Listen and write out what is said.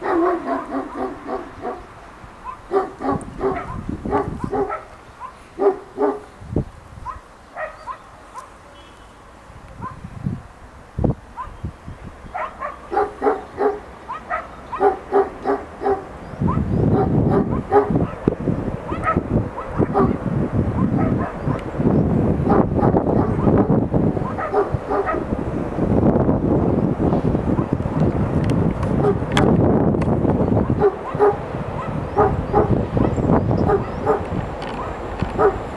那 我 Oh,